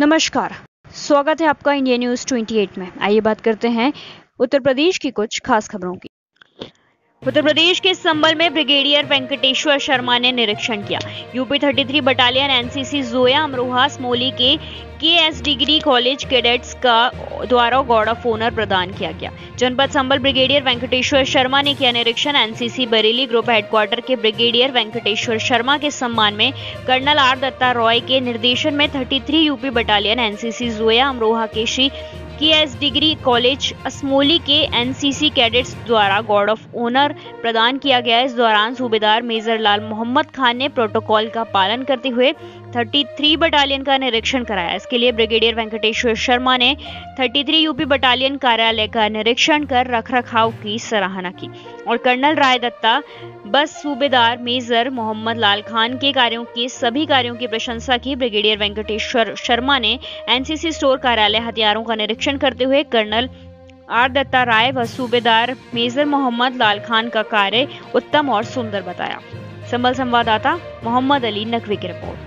नमस्कार। स्वागत है आपका इंडिया न्यूज़ 28 में। आइए बात करते हैं उत्तर प्रदेश की कुछ खास खबरों की। उत्तर प्रदेश के संबल में ब्रिगेडियर वेंकटेश्वर शर्मा ने निरीक्षण किया। UP 33 battalion NCC Joya Amroha Smoli के K S degree college cadets का द्वारा गॉड ऑफ़ ऑनर प्रदान किया गया। जनपद संबल ब्रिगेडियर वेंकटेश्वर शर्मा ने किया निरीक्षण। एनसीसी बरेली ग्रुप हेडक्वार्टर के ब्रिगेडियर वेंकटेश्वर शर्मा के सम्मान में कर्नल आर दत्ता रॉय के निर्देशन में 33 UP battalion NCC Joya Amroha के Shri K S degree college Asmoli के एनसीसी कैडेट्स द्वारा गार्ड ऑफ़ ऑनर प्रदान किया गया। इस दौरान सूबेदार मेजर लाल मोहम्मद खान ने प्रोटोकॉल का पालन करते हुए 33 बटालियन का निरीक्षण कराया। इसके लिए ब्रिगेडियर वेंकटेश्वर शर्मा ने 33 यूपी बटालियन कार्यालय का निरीक्षण कर रखरखाव की सराहना की और कर्नल राय दत्ता बस सूबेदार मेजर मोहम्मद लाल खान के कार्यों के सभी कार्यों की प्रशंसा की। ब्रिगेडियर वेंकटेश्वर शर्मा ने एनसीसी स्टोर कार्यालय हथियारों का निरीक्षण करते हुए कर्नल आर दत्ता राय व सूबेदार मेजर मोहम्मद लाल खान का कार्य उत्तम और सुंदर बताया। संबल संवाददाता मोहम्मद अली नकवी की रिपोर्ट।